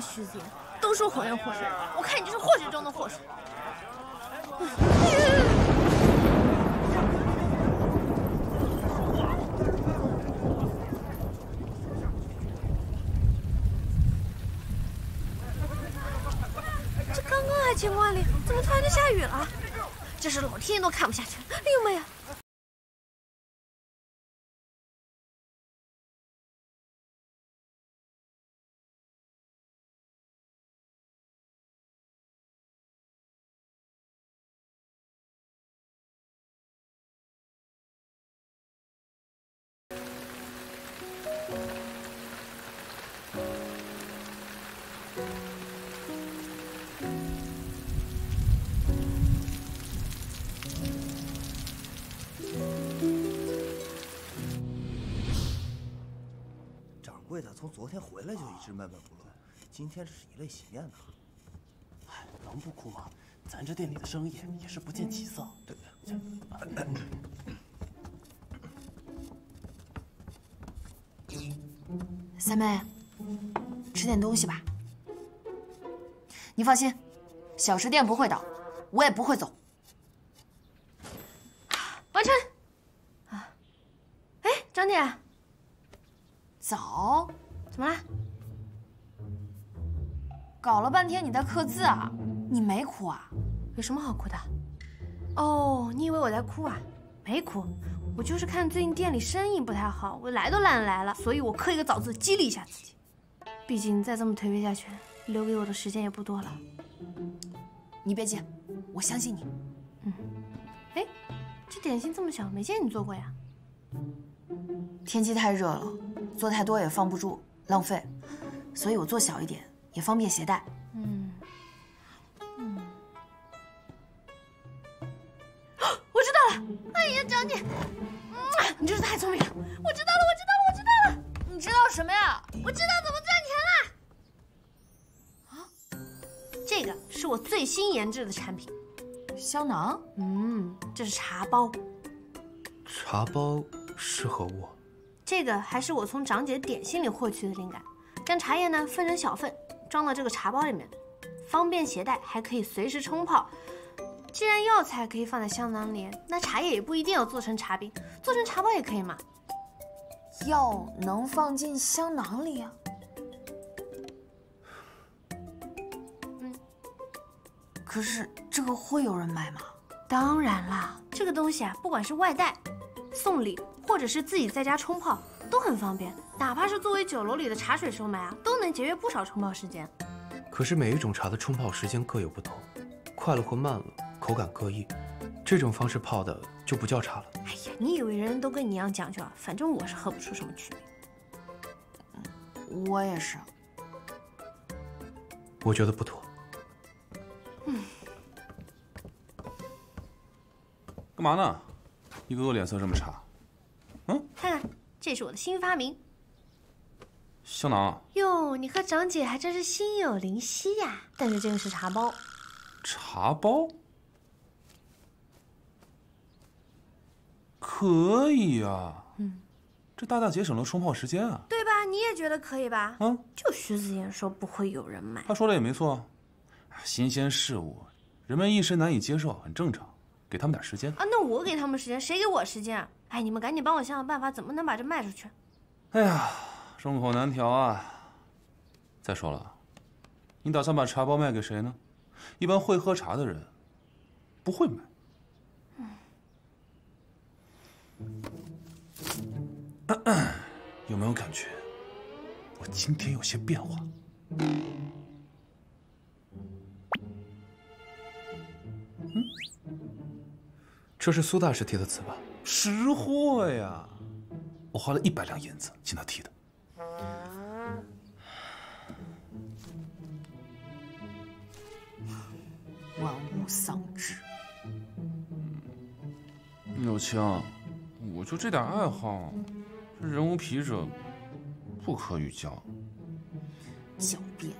徐子言啊，徐子言，都说活人祸水，我看你就是祸水中的祸水。这刚刚还晴空万里，怎么突然就下雨了？这是老天爷都看不下去了。哎呦妈呀！直闷闷不乐，今天这是以泪洗面呢。哎，能不哭吗？咱这店里的生意也是不见起色。对，三妹，吃点东西吧。你放心，小吃店不会倒，我也不会走。天你在刻字啊？你没哭啊？有什么好哭的？哦，你以为我在哭啊？没哭，我就是看最近店里生意不太好，我来都懒得来了，所以我刻一个早字激励一下自己。毕竟再这么颓废下去，留给我的时间也不多了。你别急，我相信你。嗯，哎，这点心这么小，没见你做过呀？天气太热了，做太多也放不住，浪费，所以我做小一点，也方便携带。道了。哎呀，张姐，嗯，你真是太聪明了。我知道了，我知道了，我知道了。你知道什么呀？我知道怎么赚钱了。啊，这个是我最新研制的产品，香囊。嗯，这是茶包。茶包适合我。这个还是我从长姐点心里获取的灵感，将茶叶呢分成小份，装到这个茶包里面，方便携带，还可以随时冲泡。既然药材可以放在香囊里，那茶叶也不一定要做成茶饼，做成茶包也可以嘛。药能放进香囊里啊？嗯。可是这个会有人买吗？当然啦，这个东西啊，不管是外带、送礼，或者是自己在家冲泡，都很方便。哪怕是作为酒楼里的茶水售卖啊，都能节约不少冲泡时间。可是每一种茶的冲泡时间各有不同，快了或慢了，口感各异。这种方式泡的就不叫茶了。哎呀，你以为人人都跟你一样讲究啊？反正我是喝不出什么区别。我也是。我觉得不妥。嗯。干嘛呢？一个个脸色这么差。嗯，看看，这是我的新发明。香囊。哟，你和长姐还真是心有灵犀呀！但是这个是茶包。茶包。可以啊，嗯，这大大节省了冲泡时间啊，对吧？你也觉得可以吧？嗯，就徐子言说不会有人买，他说的也没错，新鲜事物，人们一时难以接受，很正常，给他们点时间啊。那我给他们时间，谁给我时间啊？哎，你们赶紧帮我想想办法，怎么能把这卖出去？哎呀，众口难调啊。再说了，你打算把茶包卖给谁呢？一般会喝茶的人不会买。有没有感觉我今天有些变化？嗯，这是苏大师提的词吧？识货呀！我花了一百两银子请他提的。万物丧志。柳青，我就这点爱好，这人无癖者不可与交。狡辩，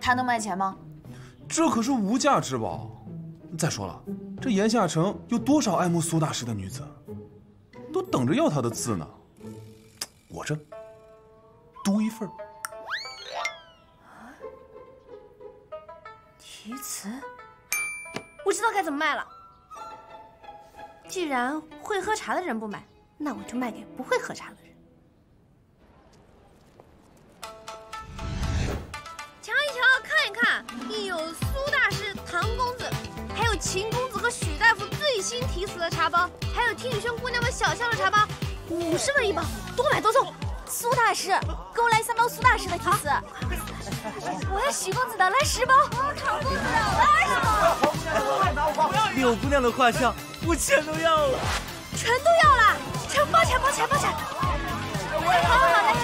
他能卖钱吗？这可是无价之宝。再说了，这炎夏城有多少爱慕苏大师的女子，都等着要他的字呢。我这多一份。题词，我知道该怎么卖了。既然会喝茶的人不买，那我就卖给不会喝茶的人。瞧一瞧，看一看，印有苏大师、唐公子，还有秦公子和许大夫最新题词的茶包，还有听雨轩姑娘们小象的茶包，五十文一包，多买多送。苏大师，给我来三包苏大师的题词。我要许公子的，来十包。唐公子的，来二十包。柳姑娘的画像，我全都要了。全都要了，全包起来，包起来，包起来。好好好，来来来，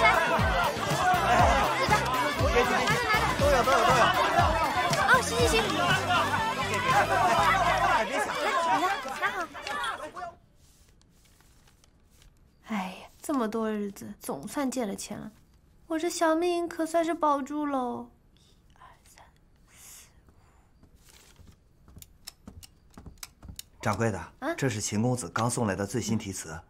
是的，拿着拿着，都有都有都有。哦，行行行，哎，别抢，来，你的，拿好。哎呀，这么多日子，总算借了钱了，我这小命可算是保住喽。一二三，掌柜的，啊这是秦公子刚送来的最新题词。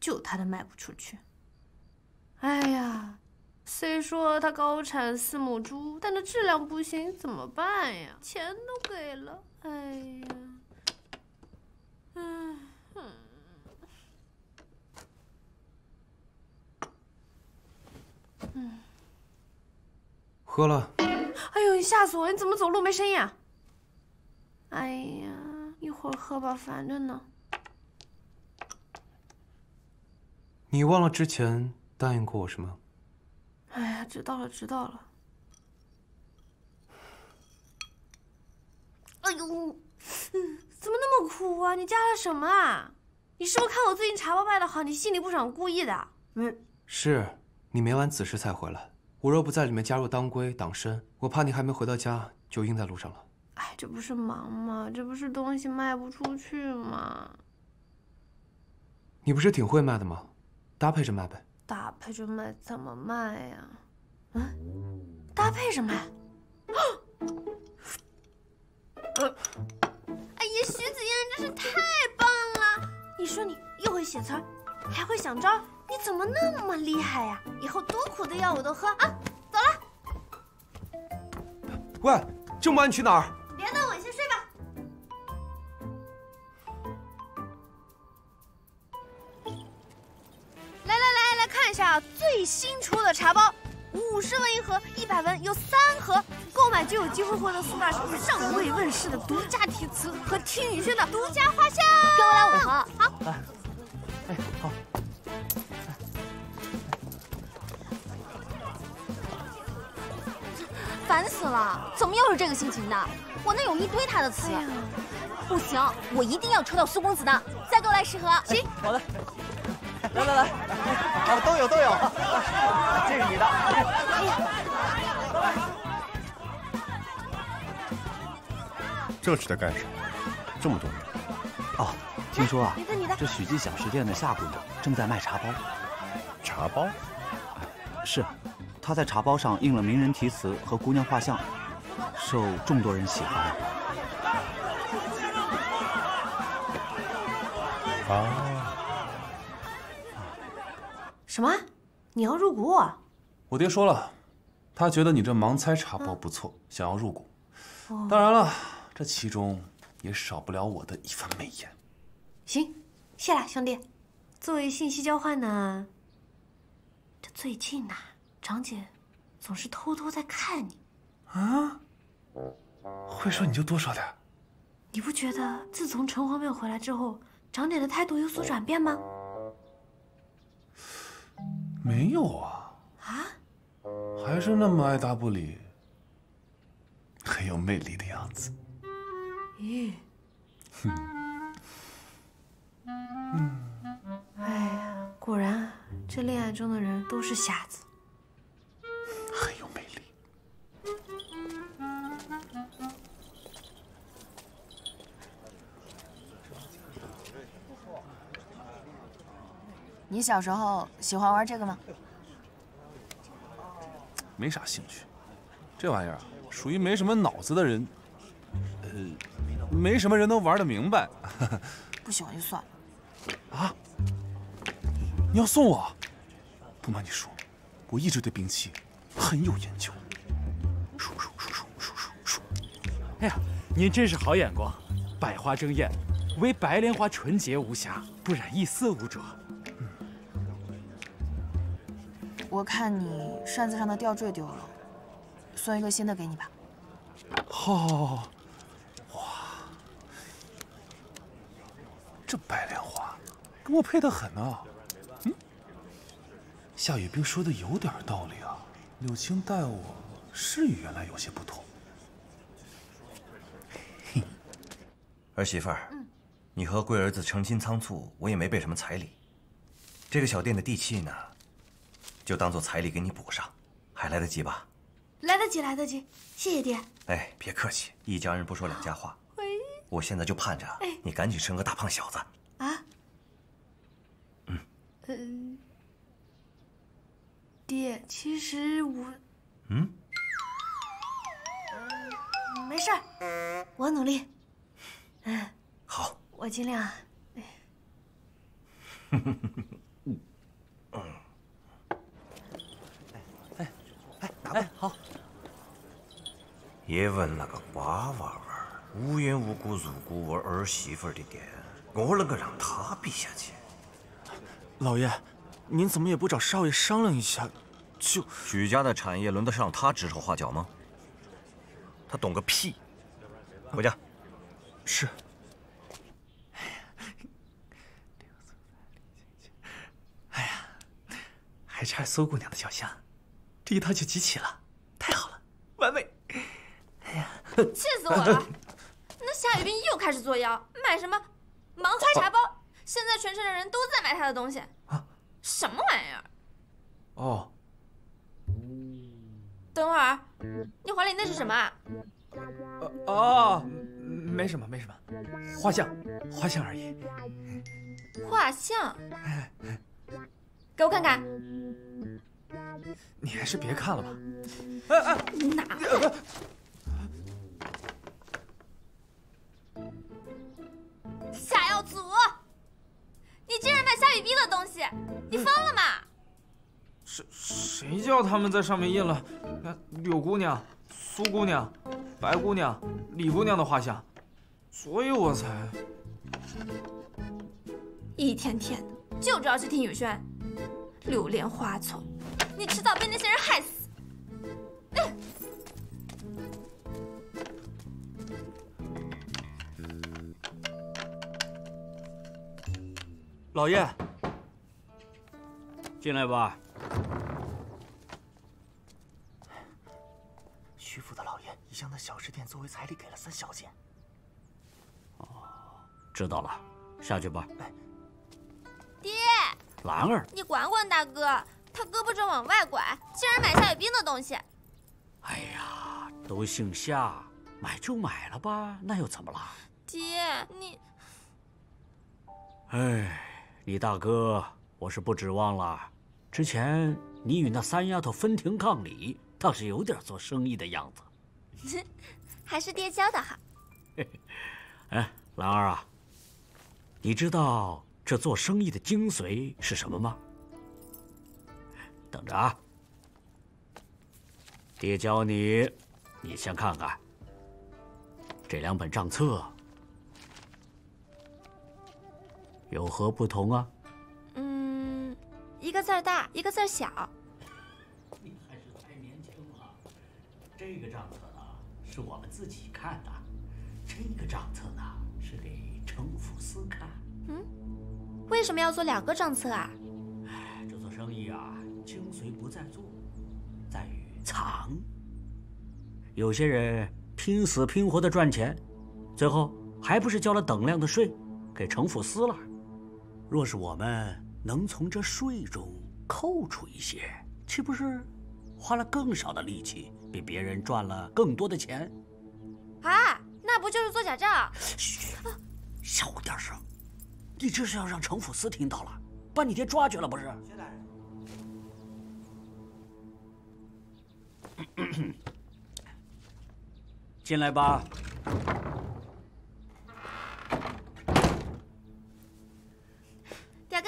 就他的卖不出去。哎呀，虽说他高产四母猪，但这质量不行，怎么办呀？钱都给了，哎呀，嗯嗯。喝了，哎呦，你吓死我！你怎么走路没声音啊？哎呀，一会儿喝吧，烦着呢。你忘了之前答应过我什么？哎呀，知道了，知道了。哎呦，嗯，怎么那么苦啊？你加了什么啊？你是不是看我最近茶包卖的好，你心里不爽，故意的？嗯，是你没晚子时才回来。我若不在里面加入当归党参，我怕你还没回到家就晕在路上了。哎，这不是忙吗？这不是东西卖不出去吗？你不是挺会卖的吗？搭配着卖呗。搭配着卖怎么卖呀？嗯，搭配着卖。呃 哎呀，徐子嫣真是太棒了！你说你又会写词儿，还会想招，你怎么那么厉害呀？以后多苦的药我都喝啊！走了，喂，这么晚你去哪儿？别闹我，先睡吧。来来来来看一下最新出的茶包，五十文一盒，一百文有三盒，购买就有机会获得苏大师尚未问世的独家题词和听雨轩的独家画像。给我来五盒。好，哎，好。烦死了，怎么又是这个心情的？我那有一堆他的词。不行，我一定要抽到苏公子的。再给我来十盒。行。好的。来来来，啊，都有都有，这是你的。这是在干什么？这么多听说啊你的你的，这许记小食店的夏姑娘正在卖茶包。茶包？是，她在茶包上印了名人题词和姑娘画像，受众多人喜欢。啊，什么？你要入股我？我爹说了，他觉得你这盲猜茶包不错，想要入股。当然了，这其中也少不了我的一份媚眼。行，谢了，兄弟。作为信息交换呢，这最近呐、长姐总是偷偷在看你，啊？会说你就多说点。你不觉得自从城隍庙回来之后，长姐的态度有所转变吗？没有啊，啊？还是那么爱答不理，很有魅力的样子。咦？哎呀，果然，这恋爱中的人都是瞎子。很有魅力。你小时候喜欢玩这个吗？没啥兴趣，这玩意儿啊，属于没什么脑子的人，呃，没什么人能玩得明白。不喜欢就算了。啊？你要送我？不瞒你说，我一直对兵器很有研究。叔叔叔叔叔叔叔。哎呀，您真是好眼光，百花争艳，唯白莲花纯洁无瑕，不染一丝污浊。我看你扇子上的吊坠丢了，送一个新的给你吧。好，好，好，哇，这白莲花跟我配得很啊。嗯，夏雨冰说的有点道理啊。柳青待我是与原来有些不同。儿媳妇儿，你和贵儿子成亲仓促，我也没备什么彩礼。这个小店的地契呢，就当做彩礼给你补上，还来得及吧？来得及，来得及，谢谢爹。哎，别客气，一家人不说两家话。我现在就盼着你赶紧生个大胖小子。啊？嗯。嗯。爹，其实我……嗯。嗯，没事儿，我努力。嗯，好，我尽量。嗯。哎哎哎，好。叶问那个瓜娃娃无缘无故入过我儿媳妇的店，我能够让他比下去？老爷，您怎么也不找少爷商量一下？就许家的产业轮得上他指手画脚吗？他懂个屁！回家。是。哎呀，还差苏姑娘的小香，这一套就集齐了，太好了，完美！哎呀，气死我了！那夏雨冰又开始作妖，买什么盲猜茶包？现在全城的人都在买他的东西啊！什么玩意儿？哦。等会儿，你怀里那是什么啊？哦，没什么，没什么，画像，画像而已。画像？给我看看。你还是别看了吧。哪？夏耀祖，你竟然卖夏雨冰的东西，你疯了吗？谁谁叫他们在上面印了那柳姑娘、苏姑娘、白姑娘、李姑娘的画像，所以我才一天天的就知道去听雨轩，流连花丛，你迟早被那些人害死。老爷，进来吧。徐府的老爷已将那小吃店作为彩礼给了三小姐。哦，知道了，下去吧。爹，兰儿，你管管大哥，他胳膊肘往外拐，竟然买夏雨冰的东西。哎呀，都姓夏，买就买了吧，那又怎么了？爹，你……哎。李大哥，我是不指望了。之前你与那三丫头分庭抗礼，倒是有点做生意的样子。还是爹教的好。哎，兰儿啊，你知道这做生意的精髓是什么吗？等着啊，爹教你。你先看看这两本账册。有何不同啊？嗯，一个字儿大，一个字儿小。你还是太年轻了。这个账册呢，是我们自己看的；这个账册呢，是给城府司看。嗯，为什么要做两个账册啊？哎，这做生意啊，精髓不在做，在于藏。有些人拼死拼活的赚钱，最后还不是交了等量的税给城府司了？若是我们能从这税中扣除一些，岂不是花了更少的力气，比别人赚了更多的钱？啊，那不就是做假账？嘘，小点声！你这是要让城府司听到了，把你爹抓去了不是？进来吧。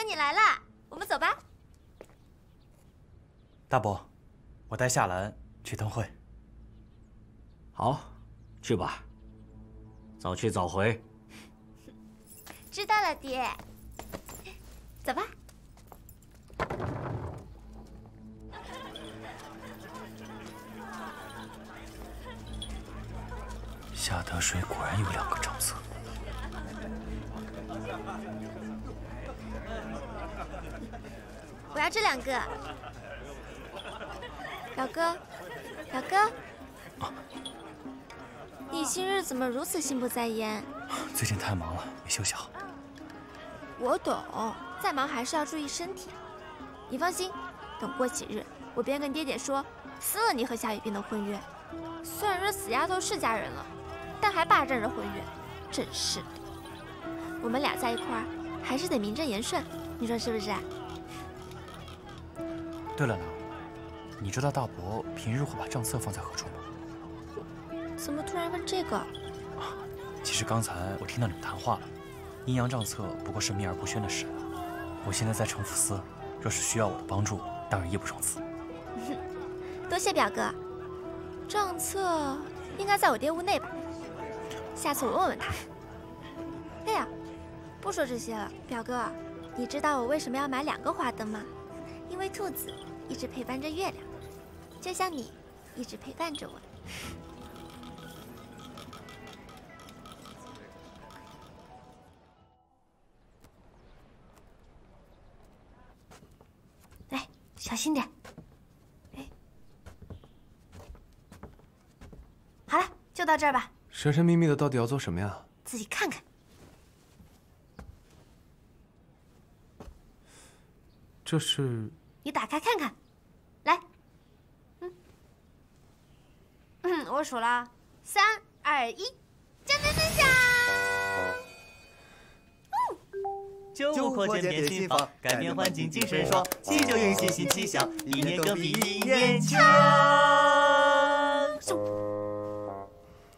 你来了，我们走吧。大伯，我带夏兰去灯会。好，去吧。早去早回。知道了，爹。走吧。夏德水果然有两个账册。我要这两个。表哥，表哥，你今日怎么如此心不在焉？最近太忙了，没休息好。我懂，再忙还是要注意身体。你放心，等过几日，我便跟爹爹说撕了你和夏雨冰的婚约。虽然这死丫头是嫁人了，但还霸占着婚约，真是的。我们俩在一块儿，还是得名正言顺，你说是不是？对了，娘，你知道大伯平日会把账册放在何处吗？怎么突然问这个？啊其实刚才我听到你们谈话了，阴阳账册不过是秘而不宣的事。我现在在城府司，若是需要我的帮助，当然义不容辞。多谢表哥。账册应该在我爹屋内吧？下次我问问他。哎呀，不说这些了，表哥，你知道我为什么要买两个花灯吗？因为兔子一直陪伴着月亮，就像你一直陪伴着我。来，小心点。哎，好了，就到这儿吧。神神秘秘的，到底要做什么呀？自己看看。这是。你打开看看，来，嗯，嗯，我数了，三二一，将灯分享。旧货渐变新房，改变环境精神爽，喜酒迎新新气象，一年更比一年强。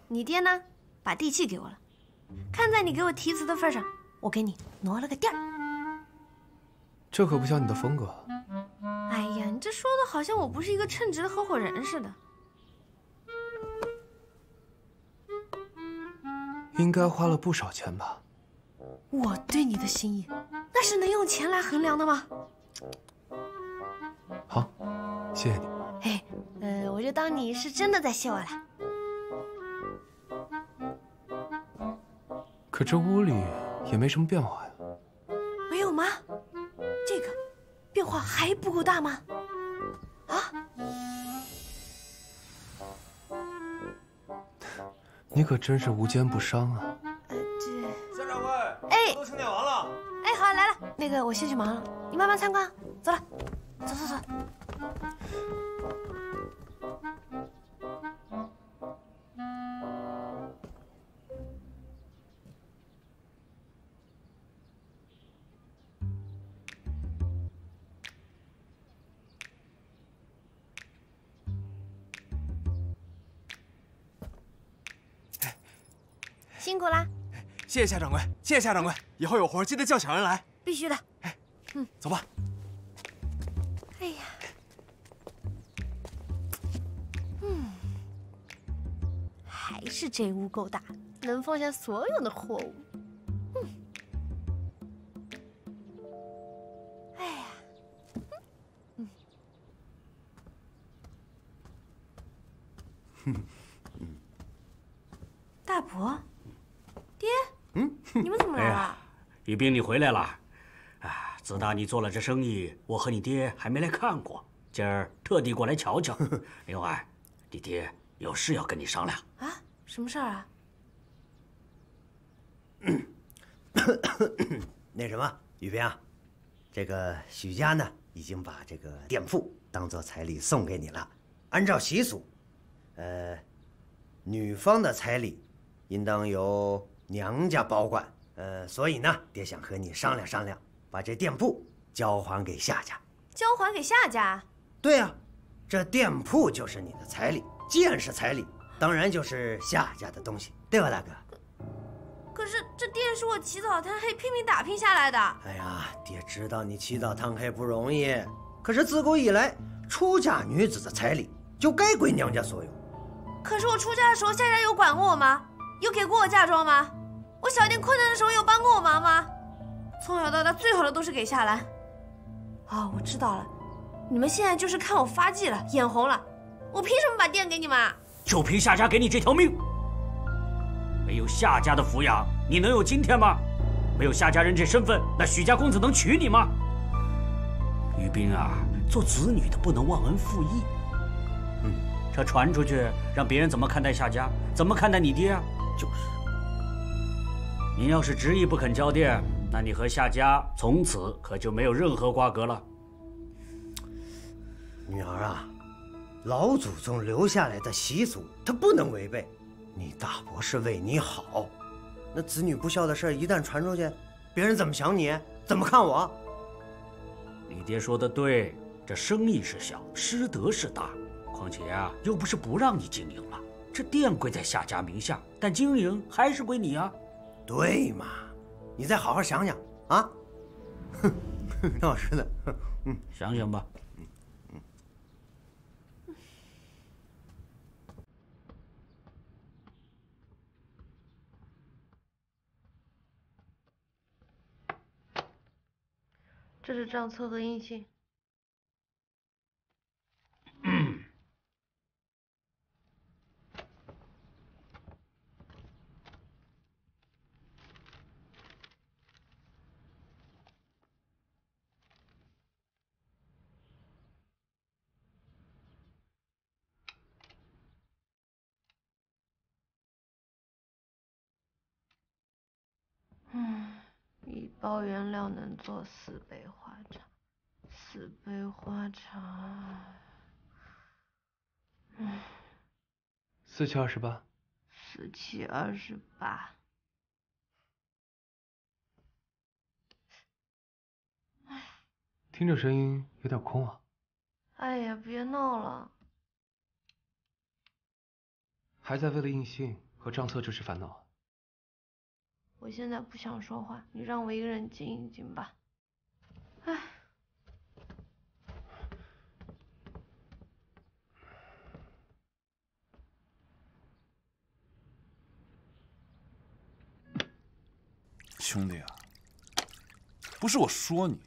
你爹呢？把地契给我了，看在你给我题词的份上，我给你挪了个地儿。这可不像你的风格。好像我不是一个称职的合伙人似的。应该花了不少钱吧？我对你的心意，那是能用钱来衡量的吗？好，谢谢你。哎，呃，我就当你是真的在谢我了。可这屋里也没什么变化呀。没有吗？这个变化还不够大吗？你可真是无奸不商啊！呃，这夏掌柜，哎，都清点完了。哎，好，来了。那个，我先去忙了，你慢慢参观。走了，走走走。谢谢夏掌柜，谢谢夏掌柜，以后有活记得叫小人来。必须的。哎嗯，走吧。哎呀，嗯，还是这屋够大，能放下所有的货物。呀，雨冰，你回来了。啊，自打你做了这生意，我和你爹还没来看过，今儿特地过来瞧瞧。另外，你爹有事要跟你商量。啊，什么事儿啊？那什么，雨冰啊，这个许家呢，已经把这个店铺当做彩礼送给你了。按照习俗，呃，女方的彩礼应当由娘家保管。呃，所以呢，爹想和你商量商量，把这店铺交还给夏家。交还给夏家？对呀、这店铺就是你的彩礼，既然是彩礼，当然就是夏家的东西，对吧，大哥？可是这店是我起早贪黑拼命打拼下来的。哎呀，爹知道你起早贪黑不容易，可是自古以来，出嫁女子的彩礼就该归娘家所有。可是我出嫁的时候，夏家有管过我吗？有给过我嫁妆吗？我小店困难的时候有帮过我忙吗？从小到大，最好的都是给夏兰。啊，我知道了，你们现在就是看我发迹了，眼红了。我凭什么把店给你们啊？就凭夏家给你这条命。没有夏家的抚养，你能有今天吗？没有夏家人这身份，那许家公子能娶你吗？于冰啊，做子女的不能忘恩负义。嗯，这传出去，让别人怎么看待夏家？怎么看待你爹啊？就是。你要是执意不肯交店，那你和夏家从此可就没有任何瓜葛了。女儿啊，老祖宗留下来的习俗，他不能违背。你大伯是为你好，那子女不孝的事一旦传出去，别人怎么想你？怎么看我？你爹说的对，这生意是小，师德是大。况且啊，又不是不让你经营了，这店归在夏家名下，但经营还是归你啊。对嘛，你再好好想想啊！哼，老实的，嗯，想想吧。这是账册和印信。包原料能做四杯花茶，四杯花茶，嗯，四七二十八，四七二十八，听着声音有点空啊。哎呀，别闹了，还在为了印信和账册这事烦恼。我现在不想说话，你让我一个人静一静吧。哎，兄弟啊，不是我说你，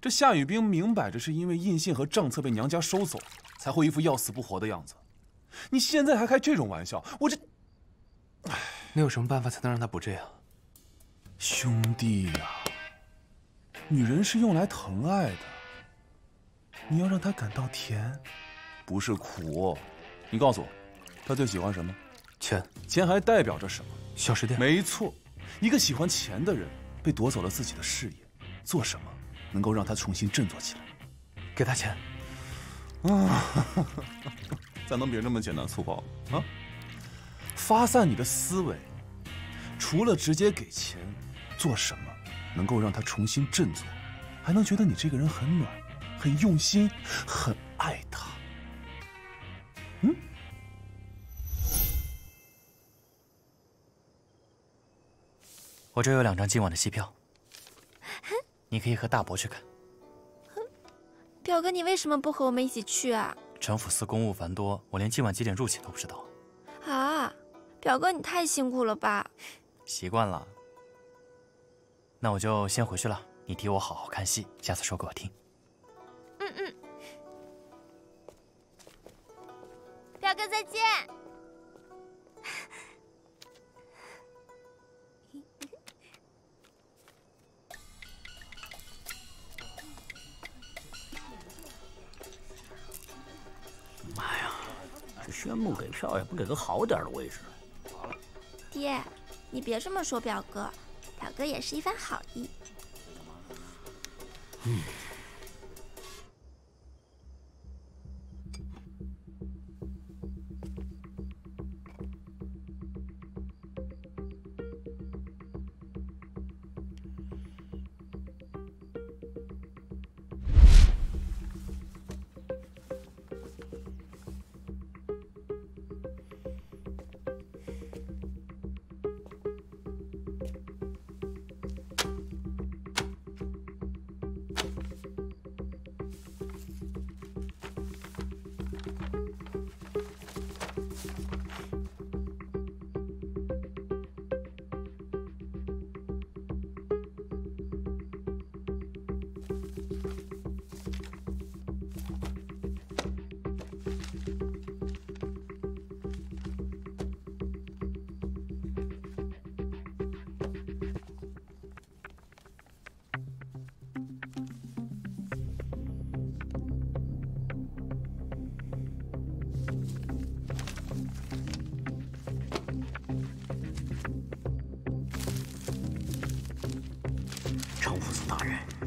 这夏雨冰明摆着是因为印信和账册被娘家收走，才会一副要死不活的样子。你现在还开这种玩笑，我这……唉。你有什么办法才能让他不这样，兄弟呀？女人是用来疼爱的，你要让她感到甜，不是苦。你告诉我，她最喜欢什么？钱。钱还代表着什么？小吃店。没错，一个喜欢钱的人被夺走了自己的事业，做什么能够让他重新振作起来？给他钱。啊，咋能别这么简单粗暴啊？发散你的思维，除了直接给钱，做什么能够让他重新振作，还能觉得你这个人很暖、很用心、很爱他？嗯？我这有两张今晚的戏票，你可以和大伯去看。表哥，你为什么不和我们一起去啊？城府司公务繁多，我连今晚几点入寝都不知道。啊？表哥，你太辛苦了吧？习惯了。那我就先回去了。你替我好好看戏，下次说给我听。嗯嗯。表哥再见。妈呀，这宣布给票也不给个好点的位置。爹，你别这么说表哥，表哥也是一番好意。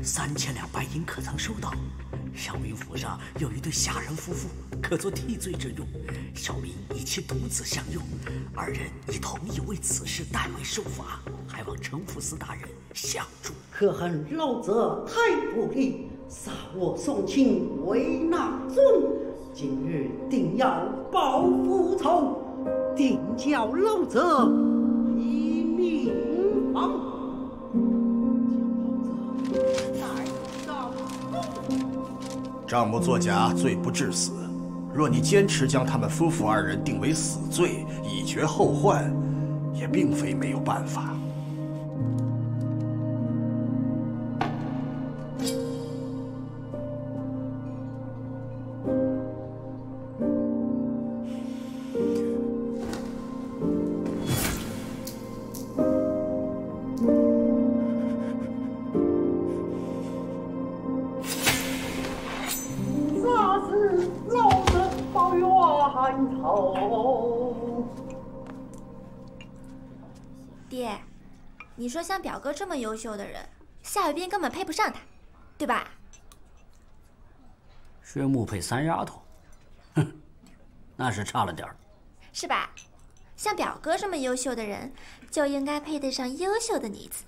三千两白银可曾收到？小民府上有一对下人夫妇，可做替罪之用。小民以其独子相拥，二人已同意为此事代为受罚，还望程府司大人相助。可恨老者太不义，杀我宋亲为纳尊。今日定要报复仇，定叫老者账目作假，罪不至死。若你坚持将他们夫妇二人定为死罪，以绝后患，也并非没有办法。这么优秀的人，夏雨冰根本配不上他，对吧？薛木配三丫头，哼，那是差了点儿。是吧？像表哥这么优秀的人，就应该配得上优秀的女子，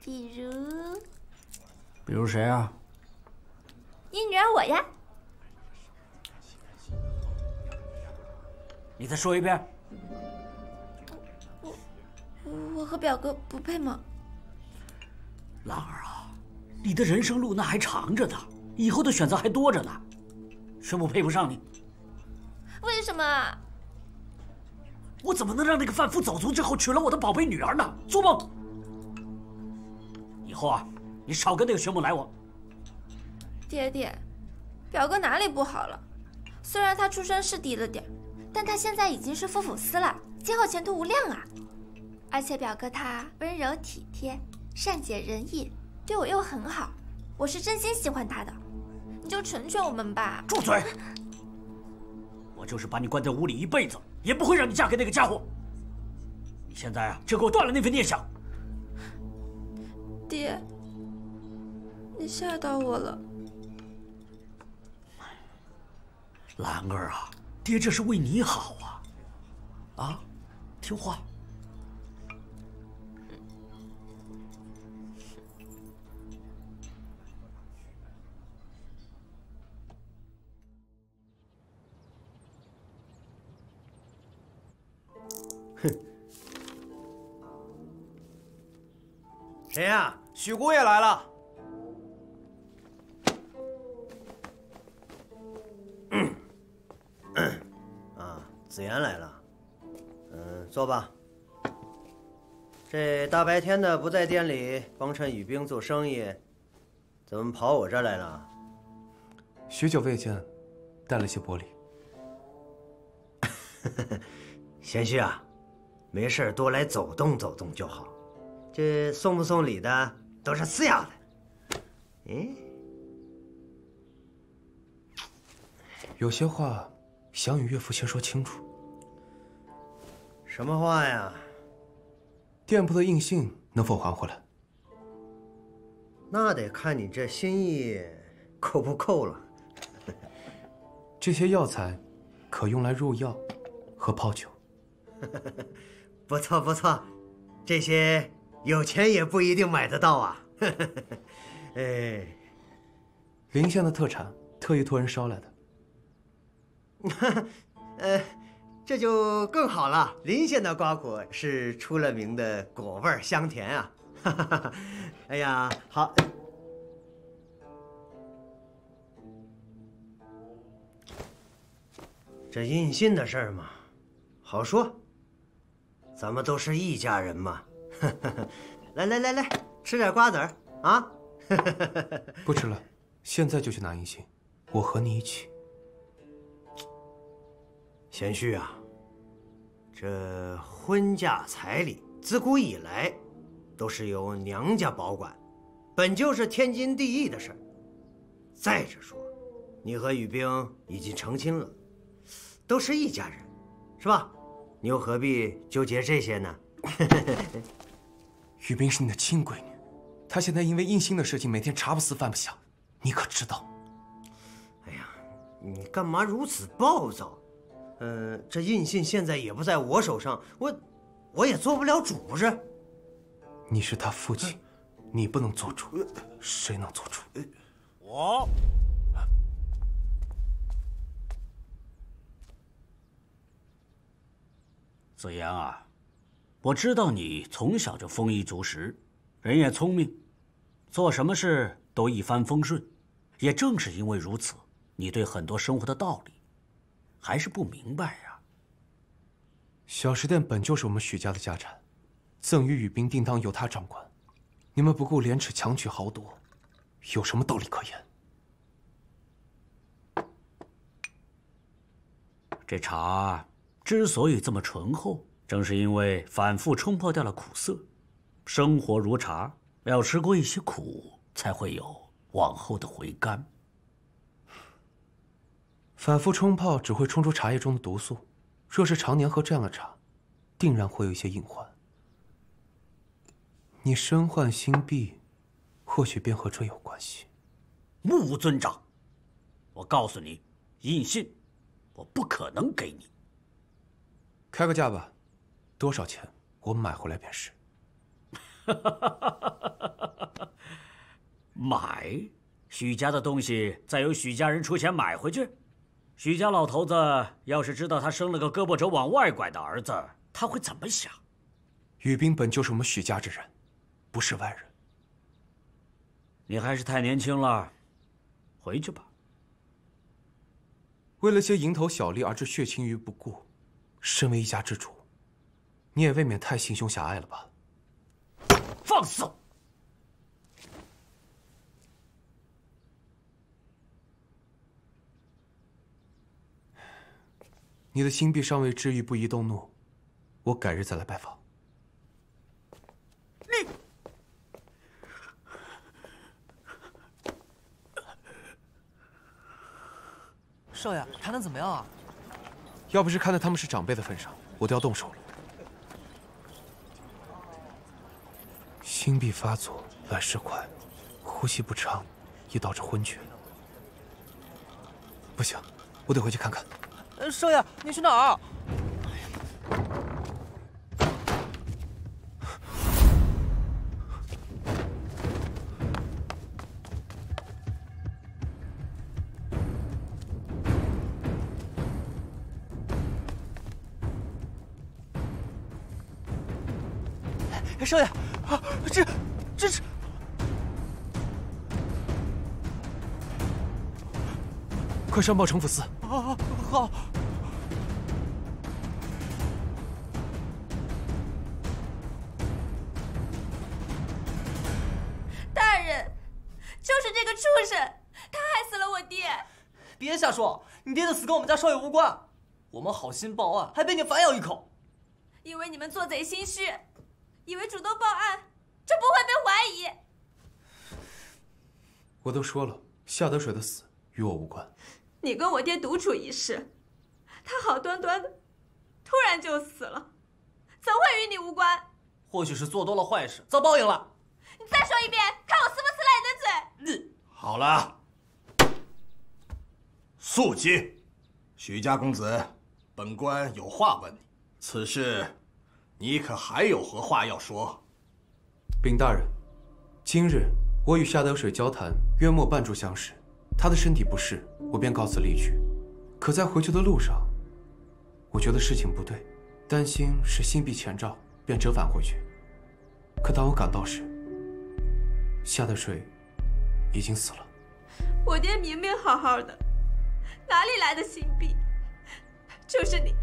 比如比如谁啊？你女儿我呀。你再说一遍。我我和表哥不配吗？兰儿啊，你的人生路那还长着呢，以后的选择还多着呢。薛母配不上你，为什么啊？我怎么能让那个贩夫走卒之后娶了我的宝贝女儿呢？做梦！以后啊，你少跟那个玄母来往。爹爹，表哥哪里不好了？虽然他出身是低了点，但他现在已经是副府司了，今后前途无量啊！而且表哥他温柔体贴、善解人意，对我又很好，我是真心喜欢他的。你就成全我们吧！住嘴！我就是把你关在屋里一辈子，也不会让你嫁给那个家伙。你现在啊，就给我断了那份念想。爹，你吓到我了。兰儿啊，爹这是为你好啊！啊，听话。谁呀、许姑爷来了。嗯 啊，子言来了。嗯，坐吧。这大白天的不在店里帮衬雨冰做生意，怎么跑我这儿来了？许久未见，带了些薄礼。贤婿啊，没事多来走动走动就好。这送不送礼的都是次要的。哎，有些话想与岳父先说清楚。什么话呀？店铺的印信能否还回来？那得看你这心意够不够了。这些药材可用来入药和泡酒。不错不错，这些有钱也不一定买得到啊。哎，临县的特产，特意托人捎来的。呃，这就更好了。临县的瓜果是出了名的果味儿香甜啊。哎呀，好。这印信的事儿嘛，好说。咱们都是一家人嘛。来来来来，吃点瓜子儿啊。不吃了，现在就去拿银杏，我和你一起。贤婿啊，这婚嫁彩礼自古以来都是由娘家保管，本就是天经地义的事儿。再者说，你和雨冰已经成亲了，都是一家人，是吧？你又何必纠结这些呢？雨冰是你的亲闺女，她现在因为印信的事情，每天茶不思饭不想，你可知道？哎呀你干嘛如此暴躁？呃，这印信现在也不在我手上，我我也做不了主，不是？你是他父亲，你不能做主，谁能做主？我。子言啊，我知道你从小就丰衣足食，人也聪明，做什么事都一帆风顺。也正是因为如此，你对很多生活的道理还是不明白呀。小食店本就是我们许家的家产，赠与与兵定当由他掌管。你们不顾廉耻强取豪夺，有什么道理可言？这茶之所以这么醇厚，正是因为反复冲泡掉了苦涩。生活如茶，要吃过一些苦，才会有往后的回甘。反复冲泡只会冲出茶叶中的毒素，若是常年喝这样的茶，定然会有一些隐患。你身患心病，或许便和这有关系。目无尊长，我告诉你，印信我不可能给你。开个价吧，多少钱我买回来便是。买？许家的东西再由许家人出钱买回去？许家老头子要是知道他生了个胳膊肘往外拐的儿子，他会怎么想？宇彬本就是我们许家之人，不是外人。你还是太年轻了，回去吧。为了些蝇头小利而置血亲于不顾，身为一家之主，你也未免太心胸狭隘了吧？放肆！你的心病尚未治愈，不宜动怒，我改日再来拜访。你少爷谈的怎么样啊？要不是看在他们是长辈的份上，我都要动手了。心悸发作，来势快，呼吸不畅，易导致昏厥。不行，我得回去看看。少爷，你去哪儿？快上报城府司！啊，好。大人，就是这个畜生，他害死了我爹。别瞎说，你爹的死跟我们家少爷无关。我们好心报案，还被你反咬一口。因为你们做贼心虚，以为主动报案就不会被怀疑。我都说了，夏德水的死与我无关。你跟我爹独处一室，他好端端的，突然就死了，怎会与你无关？或许是做多了坏事，遭报应了。你再说一遍，看我撕不撕烂你的嘴！好了，肃静。许家公子，本官有话问你。此事，你可还有何话要说？禀大人，今日我与夏德水交谈，约莫半炷相识。他的身体不适，我便告辞离去。可在回去的路上，我觉得事情不对，担心是心弊前兆，便折返回去。可当我赶到时，夏德水已经死了。我爹明明好好的，哪里来的心病？就是你，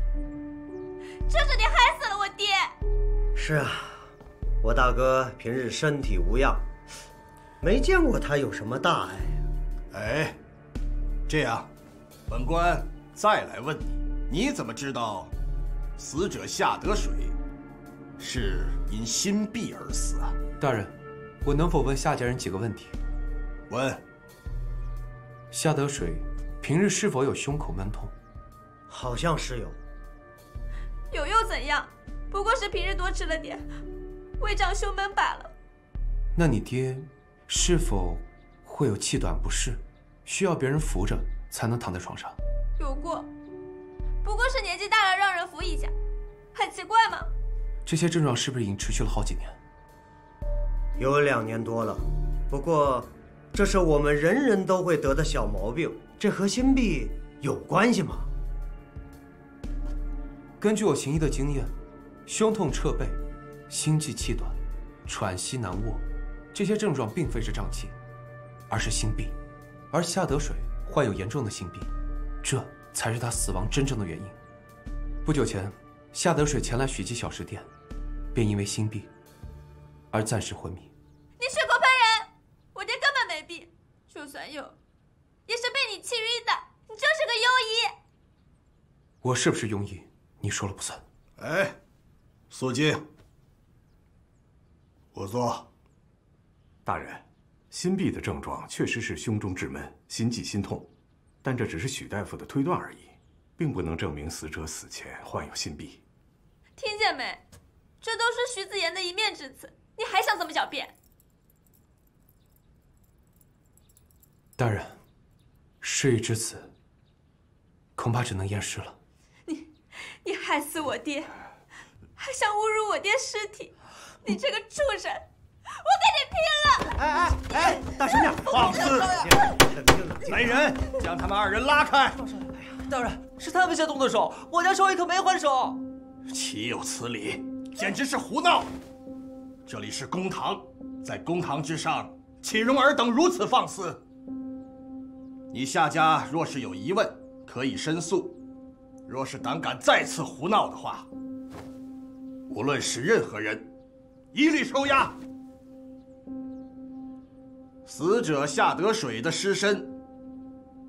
就是你害死了我爹！是啊，我大哥平日身体无恙，没见过他有什么大碍。哎，这样，本官再来问你，你怎么知道死者夏德水是因心弊而死啊？大人，我能否问夏家人几个问题？问。夏德水平日是否有胸口闷痛？好像是有。有又怎样？不过是平日多吃了点，胃胀胸闷罢了。那你爹是否会有气短不适，需要别人扶着才能躺在床上？有过，不过是年纪大了让人扶一下，很奇怪吗？这些症状是不是已经持续了好几年？有两年多了，不过这是我们人人都会得的小毛病，这和心病有关系吗？根据我行医的经验，胸痛彻背、心悸气短、喘息难卧，这些症状并非是胀气，而是心病。而夏德水患有严重的心病，这才是他死亡真正的原因。不久前，夏德水前来许记小食店，便因为心病而暂时昏迷。你血口喷人！我爹根本没病，就算有，也是被你气晕的。你就是个庸医。我是不是庸医？你说了不算。哎，肃静。我坐。大人，心痹的症状确实是胸中滞闷、心悸心痛，但这只是许大夫的推断而已，并不能证明死者死前患有心痹。听见没？这都是徐子言的一面之词，你还想怎么狡辩？大人，事已至此，恐怕只能验尸了。你害死我爹，还想侮辱我爹尸体，你这个畜生！我跟你拼了！哎哎哎，大声点！放肆！来人，将他们二人拉开！大人，是他们。先动的手，我家少爷可没还手。岂有此理！简直是胡闹！这里是公堂，在公堂之上，岂容尔等如此放肆？你夏家若是有疑问，可以申诉。若是胆敢再次胡闹的话，无论是任何人，一律收押。死者夏得水的尸身，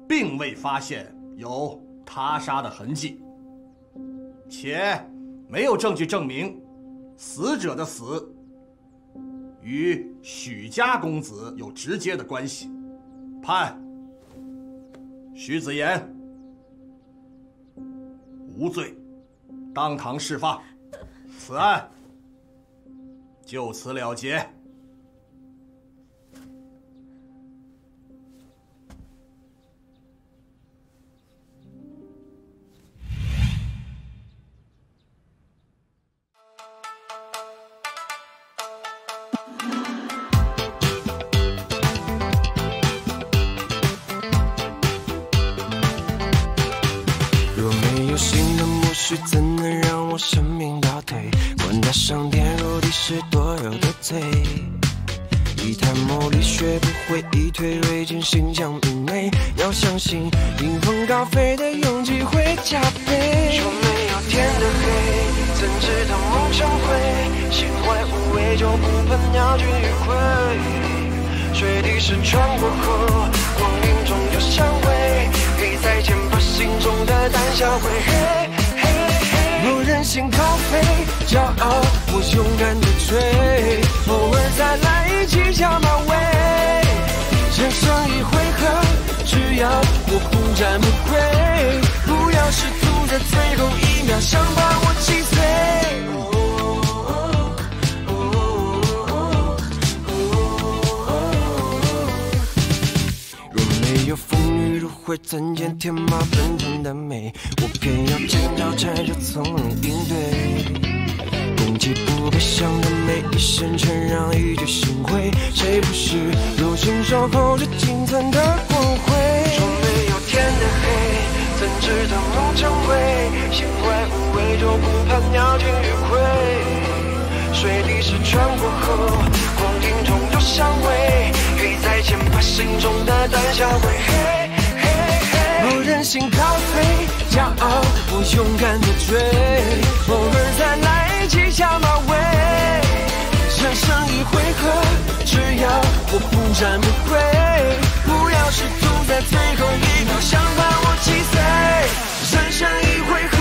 并未发现有他杀的痕迹，且没有证据证明死者的死与许家公子有直接的关系。判徐子言无罪，当堂释放，此案就此了结。多有的罪。一滩魔力学不会一退锐减，心将明媚。要相信迎风高飞的勇气会加倍。说没有天的黑，怎知道梦成灰？心怀无畏就不怕鸟尽余晖。水滴石穿过后，光阴终究相会。黑在前，把心中的胆销毁。不任性高飞，骄傲，我勇敢的追。偶尔再来一记加马威，人生一回合，只要我不战不归。不要试图在最后一秒想把我击碎。会，怎见天马奔腾的美？我偏要见到拆就从容应对。攻击不被想的每一声承让，一句心灰。谁不是如今守候着仅存的光辉？说没有天的黑，怎知道梦成灰？心怀无畏，就不怕鸟尽余晖。水滴石穿过后，光阴中有香味。黑在前，把心中的胆销毁。任性高飞，骄傲我勇敢的追，偶尔再来几下马尾。这剩一回合，只要我不战不悔，不要是赌在最后一步，想把我击碎。剩下一回合。